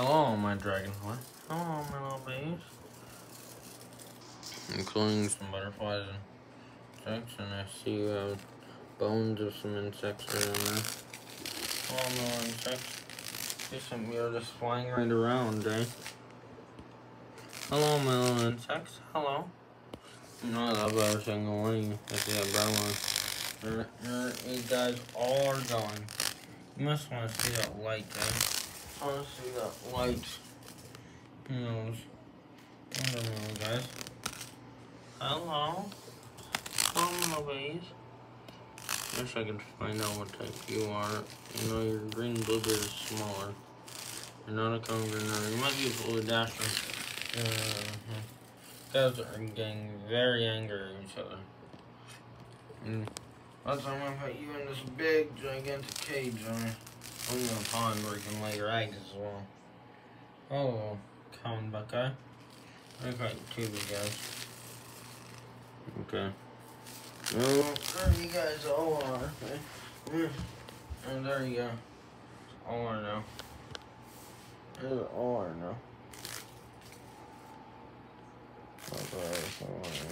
Hello, my dragonfly. Hello, my little babies. Including some butterflies and insects, and I see you have bones of some insects right in there. Hello, no insects. See some you're just flying right around, eh? Hello, my little insects. Hello. You know, I love every single one of you. I see that brown one. You guys all are going. You must want to see that light, guys. I want to see that light. You know, I don't know, guys. Hello? Hello, babies. Wish I could find out what type you are. You know, your green bluebird is smaller. You're not a green You might be a full dasher. Uh, guys are getting very angry at each other. And that's why I'm gonna put you in this big, gigantic cage on, pond where you can lay your eggs as well. Oh, come on, Buckeye. I got two of you guys. Okay. Well, there you guys all are. Okay. Mm. And there you go. All are now. There's all are now. There, so.